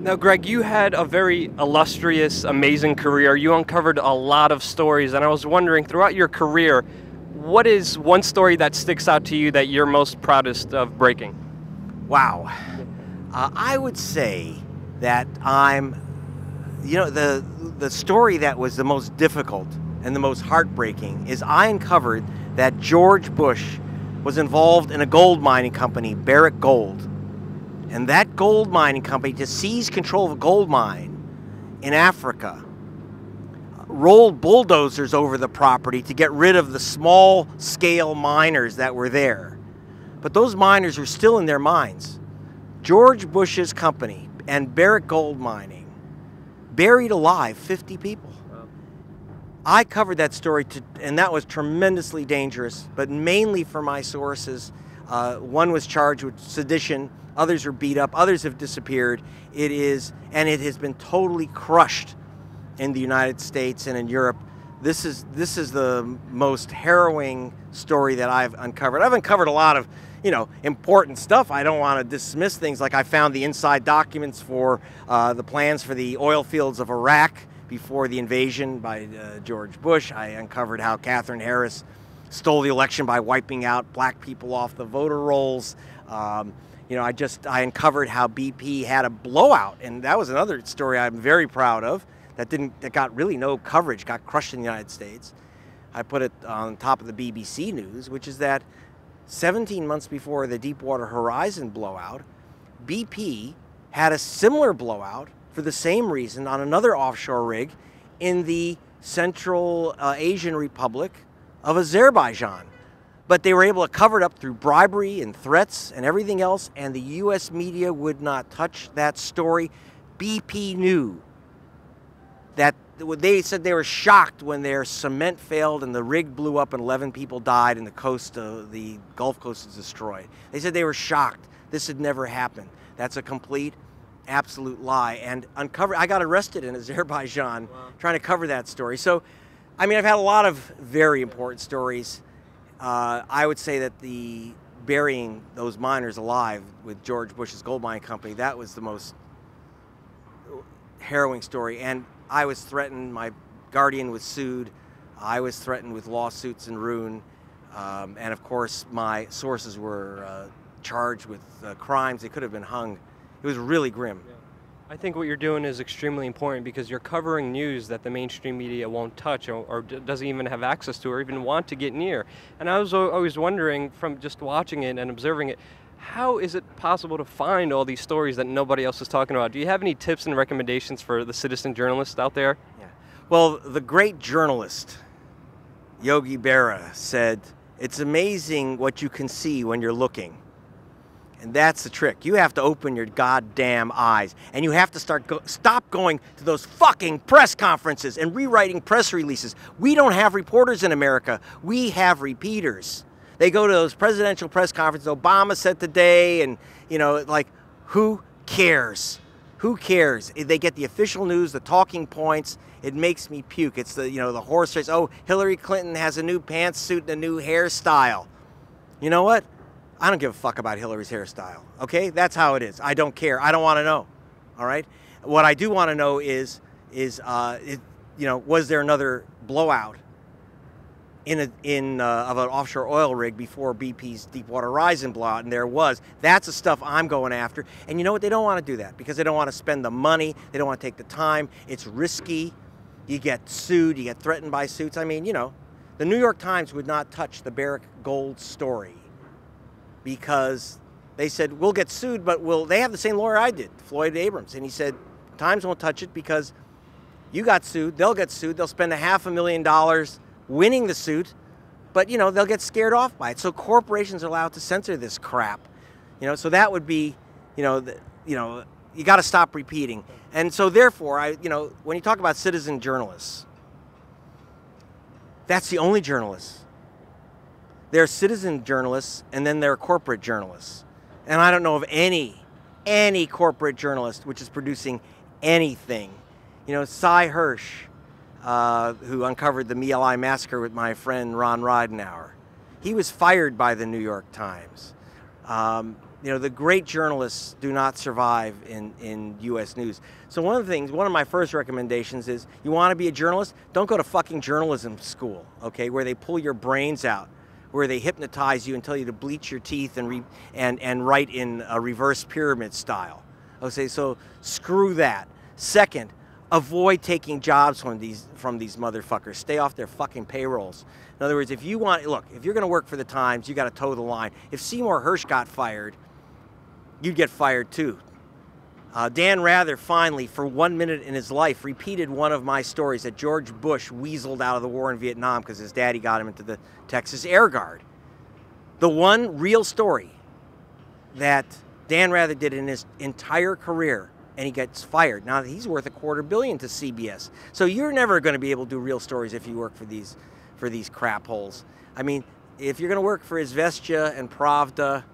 Now, Greg, you had a very illustrious, amazing career. You uncovered a lot of stories, and I was wondering throughout your career, what is one story that sticks out to you that you're most proudest of breaking? Wow. Uh, I would say that I'm, you know, the the story that was the most difficult and the most heartbreaking is I uncovered that George Bush was involved in a gold mining company, Barrick Gold. And that gold mining company, to seize control of a gold mine in Africa, rolled bulldozers over the property to get rid of the small scale miners that were there. But those miners were still in their mines. George Bush's company and Barrick Gold Mining buried alive 50 people. I covered that story, to, and that was tremendously dangerous, but mainly for my sources. Uh, one was charged with sedition, others are beat up, others have disappeared. It is, and it has been totally crushed in the United States and in Europe. This is this is the most harrowing story that I've uncovered. I've uncovered a lot of, you know, important stuff. I don't want to dismiss things like I found the inside documents for uh, the plans for the oil fields of Iraq before the invasion by uh, George Bush. I uncovered how Katherine Harris stole the election by wiping out black people off the voter rolls. Um, you know, I just I uncovered how BP had a blowout, and that was another story I'm very proud of that didn't that got really no coverage, got crushed in the United States. I put it on top of the BBC news, which is that 17 months before the Deepwater Horizon blowout, BP had a similar blowout for the same reason on another offshore rig in the Central uh, Asian Republic of Azerbaijan. But they were able to cover it up through bribery and threats and everything else, and the US media would not touch that story. BP knew that they said they were shocked when their cement failed and the rig blew up and 11 people died and the coast of the Gulf Coast was destroyed. They said they were shocked. This had never happened. That's a complete, absolute lie. And uncover, I got arrested in Azerbaijan wow. trying to cover that story. So, I mean, I've had a lot of very important stories. Uh, I would say that the burying those miners alive with George Bush's gold mine company, that was the most harrowing story. And I was threatened, my guardian was sued, I was threatened with lawsuits and ruin, um, and of course my sources were uh, charged with uh, crimes. They could have been hung. It was really grim. Yeah. I think what you're doing is extremely important because you're covering news that the mainstream media won't touch or, or doesn't even have access to or even want to get near. And I was always wondering from just watching it and observing it, how is it possible to find all these stories that nobody else is talking about? Do you have any tips and recommendations for the citizen journalists out there? Yeah. Well, the great journalist, Yogi Berra, said, It's amazing what you can see when you're looking. And that's the trick. You have to open your goddamn eyes. And you have to start go- stop going to those fucking press conferences and rewriting press releases. We don't have reporters in America. We have repeaters. They go to those presidential press conferences. Obama said today, and you know, like, who cares? Who cares? They get the official news, the talking points. It makes me puke. It's the you know the horse race. Oh, Hillary Clinton has a new pantsuit and a new hairstyle. You know what? I don't give a fuck about Hillary's hairstyle. Okay, that's how it is. I don't care. I don't want to know. All right. What I do want to know is is uh, it, you know was there another blowout in a, in uh, of an offshore oil rig before BP's Deepwater Horizon blowout, and there was. That's the stuff I'm going after. And you know what? They don't want to do that because they don't want to spend the money. They don't want to take the time. It's risky. You get sued. You get threatened by suits. I mean, you know, the New York Times would not touch the Barrick Gold story because they said we'll get sued, but we'll. They have the same lawyer I did, Floyd Abrams, and he said Times won't touch it because you got sued. They'll get sued. They'll spend a half a million dollars winning the suit, but you know they'll get scared off by it. So corporations are allowed to censor this crap. You know, so that would be, you know, the, you know, you got to stop repeating. And so therefore, I, you know, when you talk about citizen journalists, that's the only journalists. There are citizen journalists, and then they're corporate journalists. And I don't know of any, any corporate journalist which is producing anything. You know, Sy Hersh, uh, who uncovered the My massacre with my friend Ron Ridenhour. He was fired by the New York Times. Um, you know, the great journalists do not survive in, in U.S. news. So one of the things, one of my first recommendations is, you want to be a journalist? Don't go to fucking journalism school, okay, where they pull your brains out, where they hypnotize you and tell you to bleach your teeth and re, and and write in a reverse pyramid style. Okay, so screw that. Second, avoid taking jobs from these from these motherfuckers. Stay off their fucking payrolls. In other words, if you want, look, if you're going to work for the Times, you got to toe the line. If Seymour Hersh got fired you'd get fired too. Uh, Dan Rather finally, for one minute in his life, repeated one of my stories that George Bush weaseled out of the war in Vietnam because his daddy got him into the Texas Air Guard. The one real story that Dan Rather did in his entire career, and he gets fired. Now he's worth a quarter billion to CBS. So you're never going to be able to do real stories if you work for these for these crap holes. I mean, if you're going to work for Izvestia and Pravda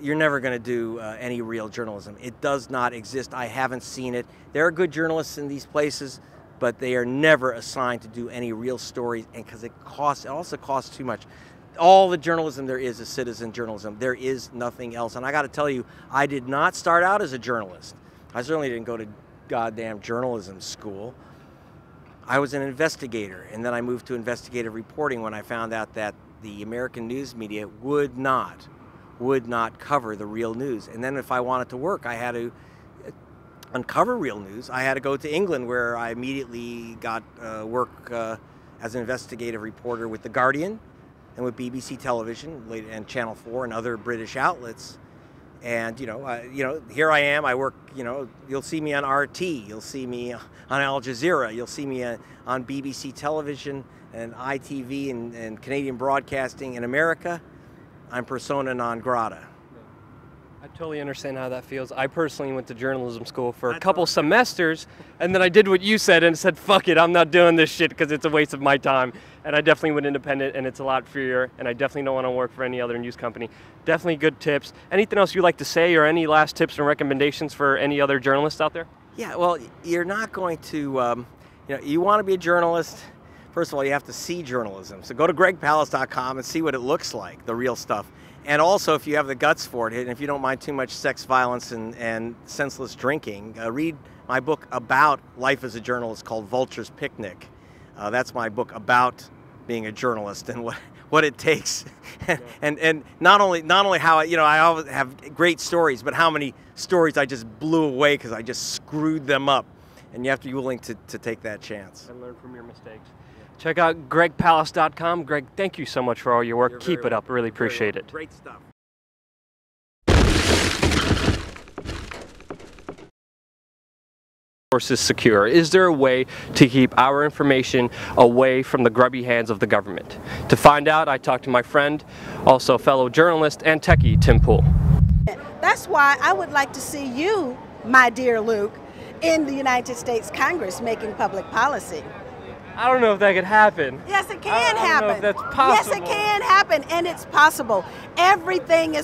you're never going to do uh, any real journalism. It does not exist. I haven't seen it. There are good journalists in these places, but they are never assigned to do any real stories, and because it costs, it also costs too much. All the journalism there is is citizen journalism. There is nothing else. And I got to tell you, I did not start out as a journalist. I certainly didn't go to goddamn journalism school. I was an investigator, and then I moved to investigative reporting when I found out that the American news media would not would not cover the real news. And then if I wanted to work, I had to uh, uncover real news. I had to go to England where I immediately got uh, work uh, as an investigative reporter with The Guardian and with BBC Television and Channel 4 and other British outlets. And you know, uh, you know, here I am. I work. You know, you'll see me on RT. You'll see me on Al Jazeera. You'll see me uh, on BBC Television and ITV and, and Canadian Broadcasting in America. I'm persona non grata. I totally understand how that feels. I personally went to journalism school for a couple semesters, and then I did what you said and said, "Fuck it, I'm not doing this shit because it's a waste of my time." And I definitely went independent, and it's a lot freer. And I definitely don't want to work for any other news company. Definitely good tips. Anything else you'd like to say, or any last tips and recommendations for any other journalists out there? Yeah, well, you're not going to, um, you know, you want to be a journalist first of all, you have to see journalism. So go to gregpalast.com and see what it looks like, the real stuff. And also, if you have the guts for it, and if you don't mind too much sex, violence, and, and senseless drinking, uh, read my book about life as a journalist called Vulture's Picnic. Uh, that's my book about being a journalist and what what it takes, and and not only not only how I, you know I always have great stories, but how many stories I just blew away because I just screwed them up, and you have to be willing to, to take that chance. And learn from your mistakes. Check out gregpalast.com. Greg, thank you so much for all your work. You're Keep it up. Really appreciate it. Great stuff. Is secure? Is there a way to keep our information away from the grubby hands of the government? To find out, I talked to my friend, also fellow journalist and techie, Tim Pool. That's why I would like to see you, my dear Luke, in the United States Congress making public policy. I don't know if that could happen. Yes, it can I, I happen. Don't know if that's possible. Yes, it can happen, and it's possible. Everything is